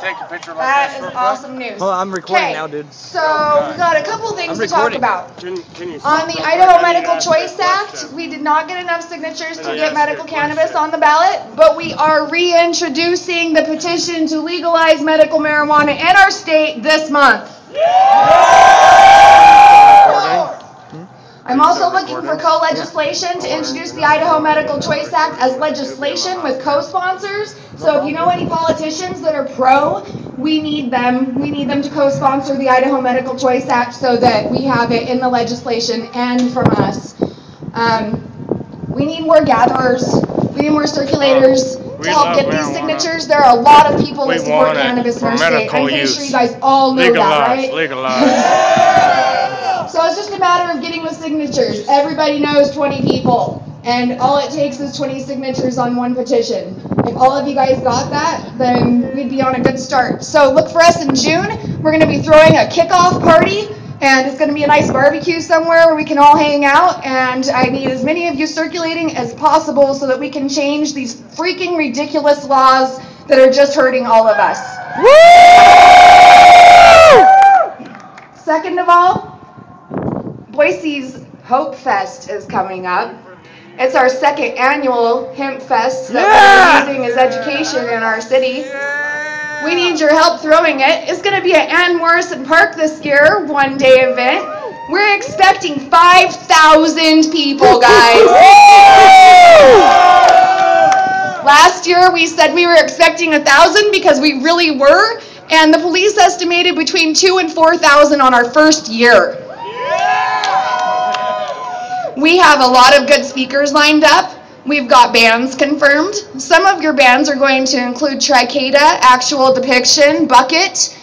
take a picture like That this is real quick? awesome news. Well, I'm recording Okay, now, dude. So oh, we got a couple things I'm to talk about. Can, can you On the Idaho quick? I need Medical Choice Act, we did not get enough signatures to get ask you a medical cannabis on the ballot, but we are reintroducing the petition to legalize medical marijuana in our state this month. I'm also looking for co-legislation to introduce the Idaho Medical Choice Act as legislation with co-sponsors. So if you know any politicians that are pro, we need them, we need them to co-sponsor the Idaho Medical Choice Act so that we have it in the legislation and from us. Um, we need more gatherers, we need more circulators to help get these signatures. There are a lot of people that support cannabis in our state. I'm pretty sure you guys all know that, right? Legalize, legalize. So it's just a matter of getting the signatures. Everybody knows 20 people, and all it takes is 20 signatures on one petition. If all of you guys got that, then we'd be on a good start. So look for us in June. We're going to be throwing a kickoff party, and it's going to be a nice barbecue somewhere where we can all hang out. And I need as many of you circulating as possible so that we can change these freaking ridiculous laws that are just hurting all of us. Woo! Second of all, Boise's Hope Fest is coming up. It's our second annual hemp fest that we're using as education in our city. We need your help throwing it. It's going to be at Ann Morrison Park this year, one day event. We're expecting 5,000 people, guys. Last year we said we were expecting 1,000 because we really were, and the police estimated between 2 and 4,000 on our first year. We have a lot of good speakers lined up. We've got bands confirmed. Some of your bands are going to include Tricada, Actual Depiction, Bucket,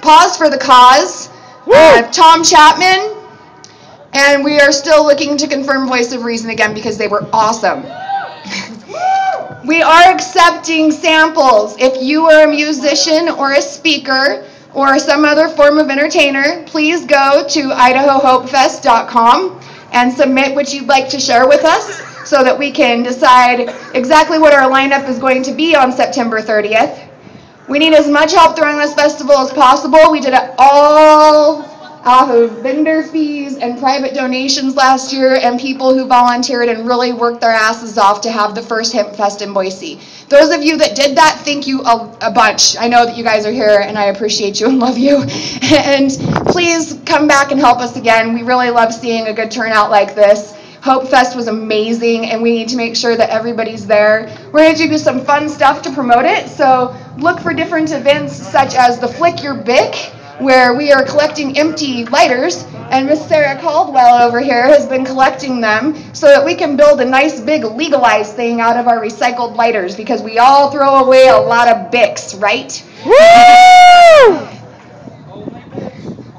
Pause for the Cause, uh, Tom Chapman, and we are still looking to confirm Voice of Reason again because they were awesome. We are accepting samples. If you are a musician or a speaker or some other form of entertainer, please go to idahohopefest.com and submit what you'd like to share with us so that we can decide exactly what our lineup is going to be on September 30th. We need as much help during this festival as possible. We did it all off of vendor fees and private donations last year and people who volunteered and really worked their asses off to have the first Hemp Fest in Boise. Those of you that did that, thank you a, a bunch. I know that you guys are here and I appreciate you and love you. And please come back and help us again. We really love seeing a good turnout like this. Hope Fest was amazing, and we need to make sure that everybody's there. We're going to do some fun stuff to promote it, so look for different events such as the Flick Your Bic, where we are collecting empty lighters, and Miss Sarah Caldwell over here has been collecting them so that we can build a nice big legalized thing out of our recycled lighters because we all throw away a lot of Bics, right?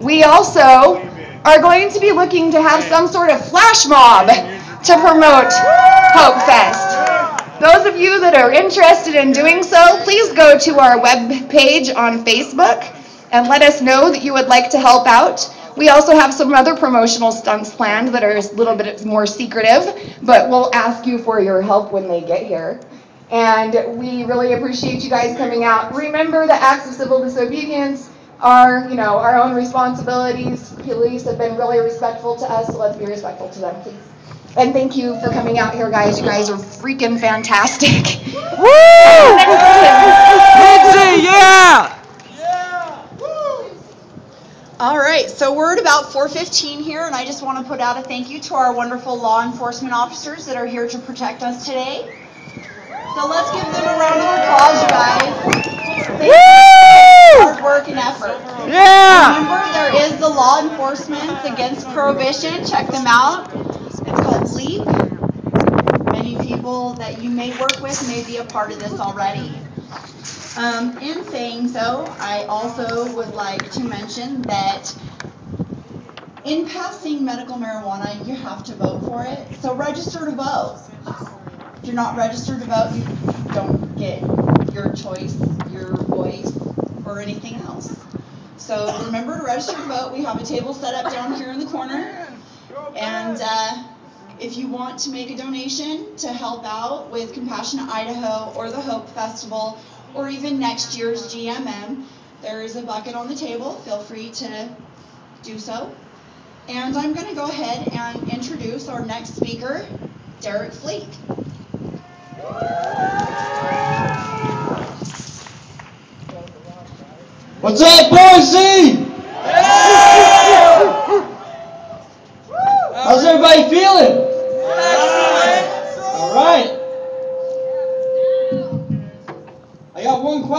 We also are going to be looking to have some sort of flash mob to promote Hope Fest. Those of you that are interested in doing so, please go to our web page on Facebook and let us know that you would like to help out. We also have some other promotional stunts planned that are a little bit more secretive, but we'll ask you for your help when they get here. And we really appreciate you guys coming out. Remember the acts of civil disobedience are, you know, our own responsibilities. Police have been really respectful to us, so let's be respectful to them, please. And thank you for coming out here, guys. You guys are freaking fantastic. Woo! Lindsey, yeah! All right, so we're at about 4:15 here, and I just want to put out a thank you to our wonderful law enforcement officers that are here to protect us today. So let's give them a round of applause, you guys. Thank you for hard work and effort. Yeah! Remember, there is the law enforcement against prohibition. Check them out. It's called LEAP. Many people that you may work with may be a part of this already. Um, in saying so, I also would like to mention that in passing medical marijuana, you have to vote for it. So register to vote. If you're not registered to vote, you don't get your choice, your voice, or anything else. So remember to register to vote. We have a table set up down here in the corner. And uh, if you want to make a donation to help out with Compassionate Idaho or the Hope Festival or even next year's GMM, there is a bucket on the table. Feel free to do so. And I'm going to go ahead and introduce our next speaker, Derek Fleet. What's up, Boise? How's everybody feeling?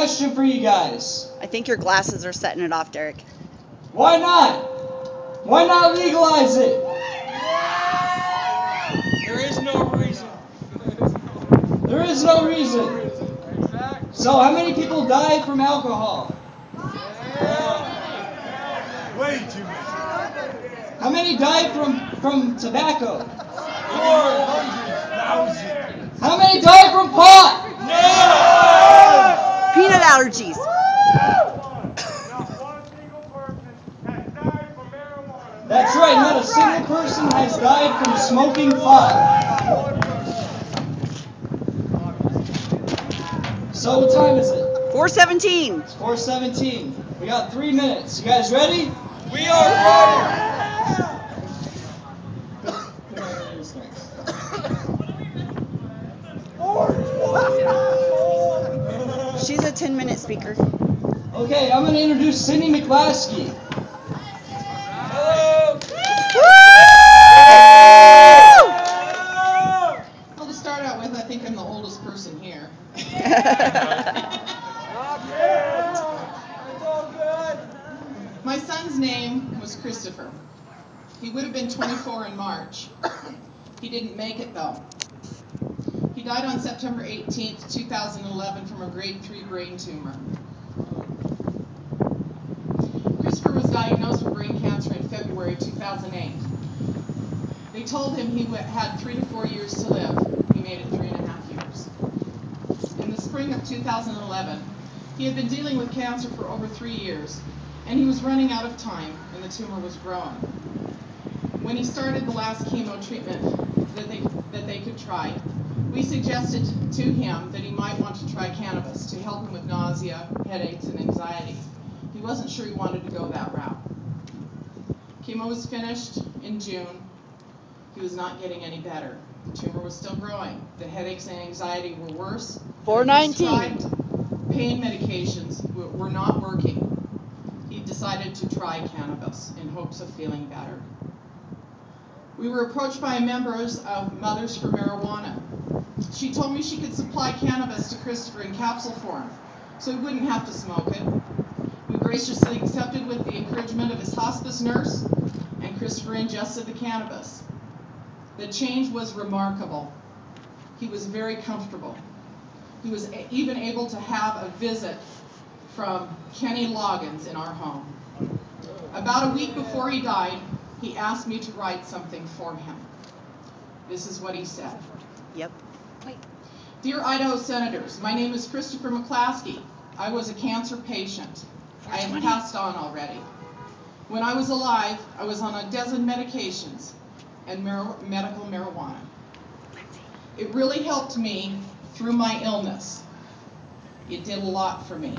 Question for you guys. I think your glasses are setting it off, Derek. Why not? Why not legalize it? There is no reason. There is no reason. So, how many people die from alcohol? Way too many. How many die from, from tobacco? Four hundred thousand. How many die from pot? Peanut allergies. Not one single person has died from marijuana. That's right, not a single person has died from smoking pot. So what time is it? 417. It's 417. We got three minutes. You guys ready? We are ready. She's a 10 minute speaker. Okay, I'm gonna introduce Cindy McClaskey. Well, to start out with, I think I'm the oldest person here. My son's name was Christopher. He would have been 24 in March. He didn't make it though. He died on September 18th, 2011 from a grade 3 brain tumor. Christopher was diagnosed with brain cancer in February 2008. They told him he had three to four years to live. He made it three and a half years. In the spring of 2011, he had been dealing with cancer for over three years, and he was running out of time, and the tumor was growing. When he started the last chemo treatment that they, that they could try, we suggested to him that he might want to try cannabis to help him with nausea, headaches, and anxiety. He wasn't sure he wanted to go that route. Chemo was finished in June. He was not getting any better. The tumor was still growing. The headaches and anxiety were worse. The 419. prescribed Pain medications were not working. He decided to try cannabis in hopes of feeling better. We were approached by members of Mothers for Marijuana. She told me she could supply cannabis to Christopher in capsule form, so he wouldn't have to smoke it. We graciously accepted with the encouragement of his hospice nurse, and Christopher ingested the cannabis. The change was remarkable. He was very comfortable. He was even able to have a visit from Kenny Loggins in our home. About a week before he died, he asked me to write something for him. This is what he said. Yep. Dear Idaho Senators, my name is Christopher McClaskey. I was a cancer patient. I have passed on already. When I was alive, I was on a dozen medications and mar- medical marijuana. It really helped me through my illness. It did a lot for me.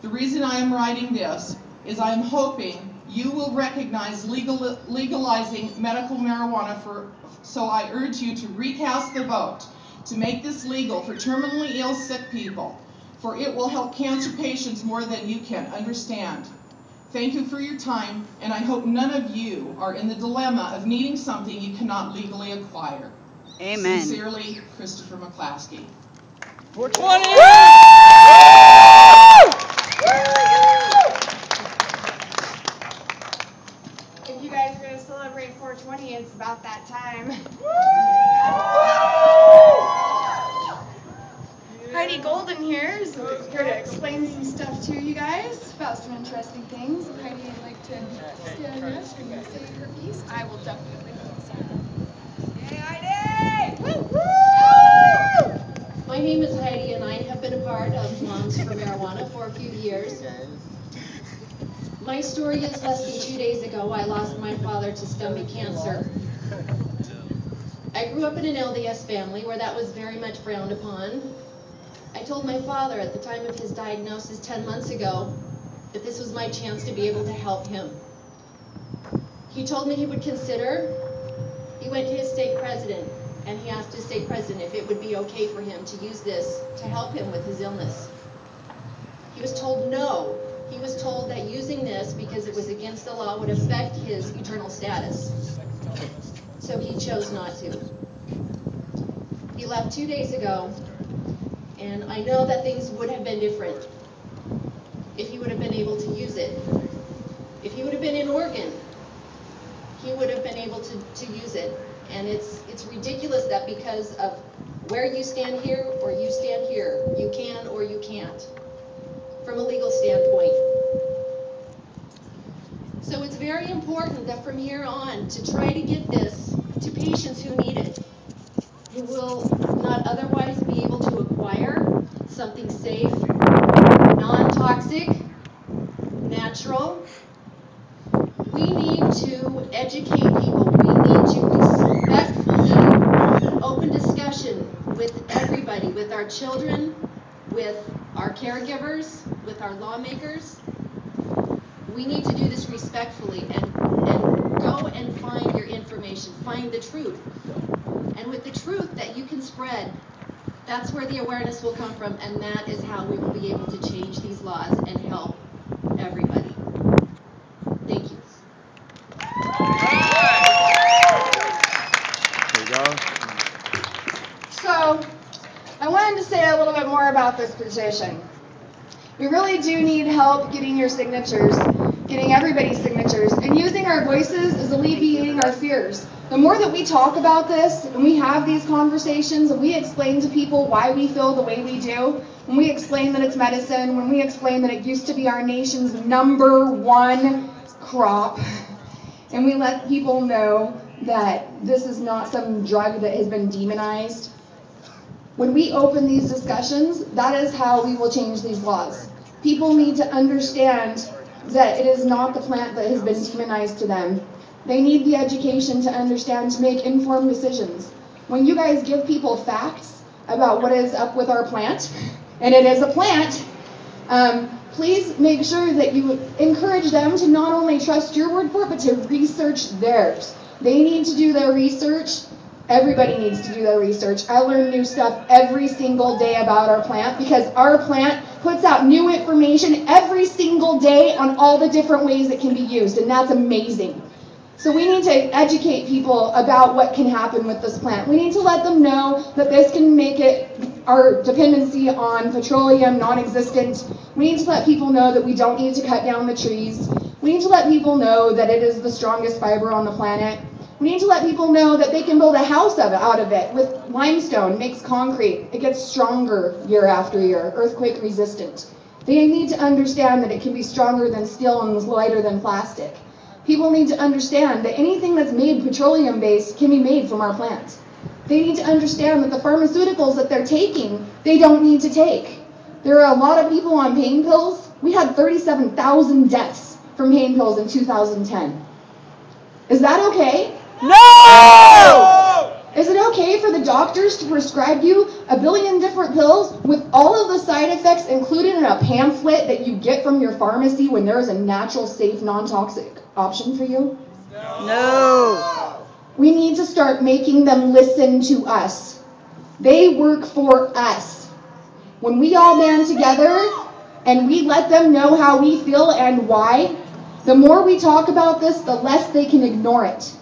The reason I am writing this is I am hoping you will recognize legal, legalizing medical marijuana for, so I urge you to recast the vote to make this legal for terminally ill sick people, for it will help cancer patients more than you can understand. Thank you for your time, and I hope none of you are in the dilemma of needing something you cannot legally acquire. Amen. Sincerely, Christopher McClaskey. 420. If you guys are gonna celebrate 420, it's about that time. Heidi Golden here is here to explain some stuff to you guys about some interesting things. If Heidi would like to stand up and say her piece, I will definitely Hey Heidi! Woo! My name is Heidi and I have been a part of Moms for Marijuana for a few years. My story is less than two days ago, I lost my father to stomach cancer. I grew up in an LDS family where that was very much frowned upon. I told my father at the time of his diagnosis 10 months ago that this was my chance to be able to help him. He told me he would consider. He went to his stake president and he asked his stake president if it would be okay for him to use this to help him with his illness. He was told no. He was told that using this because it was against the law would affect his eternal status. So he chose not to. He left two days ago, and I know that things would have been different if he would have been able to use it. If he would have been in Oregon, he would have been able to, to use it. And it's, it's ridiculous that because of where you stand here or you stand here, you can or you can't, from a legal standpoint. So it's very important that from here on to try to get this to patients who need it, who will not otherwise be able to acquire something safe, non-toxic, natural. We need to educate people. We need to respectfully open discussion with everybody, with our children, with our caregivers, with our lawmakers. We need to do this respectfully and, and go and find your information, find the truth. And with the truth that you can spread, that's where the awareness will come from, and that is how we will be able to change these laws and help everybody. Thank you. There you go. So, I wanted to say a little bit more about this petition. We really do need help getting your signatures, getting everybody's signatures, and using our voices is alleviating our fears. The more that we talk about this and we have these conversations and we explain to people why we feel the way we do, when we explain that it's medicine, when we explain that it used to be our nation's number one crop, and we let people know that this is not some drug that has been demonized. When we open these discussions, that is how we will change these laws. People need to understand that it is not the plant that has been demonized to them. They need the education to understand to make informed decisions. When you guys give people facts about what is up with our plant, and it is a plant, um, please make sure that you encourage them to not only trust your word for it, but to research theirs. They need to do their research. Everybody needs to do their research. I learn new stuff every single day about our plant because our plant puts out new information every single day on all the different ways it can be used, and that's amazing. So we need to educate people about what can happen with this plant. We need to let them know that this can make it our dependency on petroleum non-existent. We need to let people know that we don't need to cut down the trees. We need to let people know that it is the strongest fiber on the planet. We need to let people know that they can build a house out of it with limestone, makes concrete. It gets stronger year after year, earthquake resistant. They need to understand that it can be stronger than steel and lighter than plastic. People need to understand that anything that's made petroleum based can be made from our plants. They need to understand that the pharmaceuticals that they're taking, they don't need to take. There are a lot of people on pain pills. We had 37,000 deaths from pain pills in 2010. Is that okay? No! Is it okay for the doctors to prescribe you a billion different pills with all of the side effects included in a pamphlet that you get from your pharmacy when there is a natural, safe, non-toxic option for you? No. We need to start making them listen to us. They work for us. When we all band together and we let them know how we feel and why, the more we talk about this, the less they can ignore it.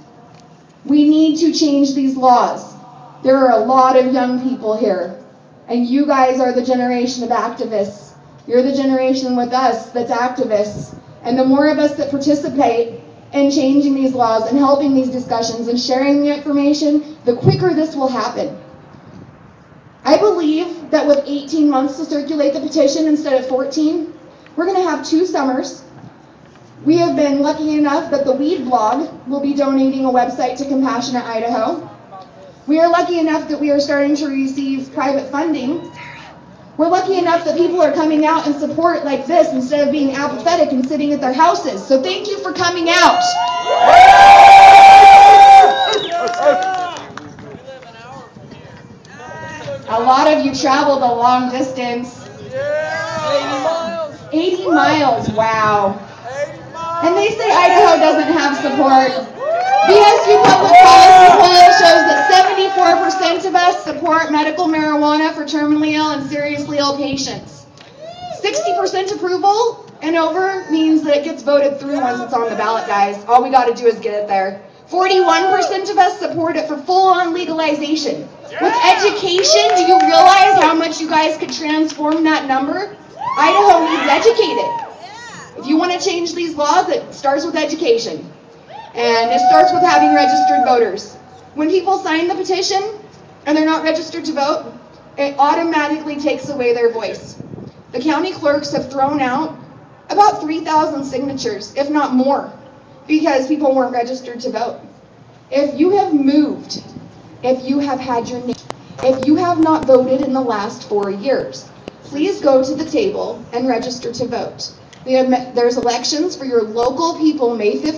We need to change these laws. There are a lot of young people here, and you guys are the generation of activists. You're the generation with us that's activists. And the more of us that participate in changing these laws and helping these discussions and sharing the information, the quicker this will happen. I believe that with 18 months to circulate the petition instead of 14, we're going to have two summers. We have been lucky enough that the Weed blog will be donating a website to Compassionate Idaho. We are lucky enough that we are starting to receive private funding. We're lucky enough that people are coming out in support like this instead of being apathetic and sitting at their houses. So thank you for coming out. A lot of you traveled a long distance. 80 miles. 80 miles, wow. And they say Idaho doesn't have support. BSU Public Policy poll shows that 74% of us support medical marijuana for terminally ill and seriously ill patients. 60% approval and over means that it gets voted through once it's on the ballot, guys. All we got to do is get it there. 41% of us support it for full-on legalization. With education, do you realize how much you guys could transform that number? Idaho needs educated. If you want to change these laws, it starts with education. And it starts with having registered voters. When people sign the petition and they're not registered to vote, it automatically takes away their voice. The county clerks have thrown out about 3,000 signatures, if not more, because people weren't registered to vote. If you have moved, if you have had your name, if you have not voted in the last four years, please go to the table and register to vote. There's elections for your local people May 15th.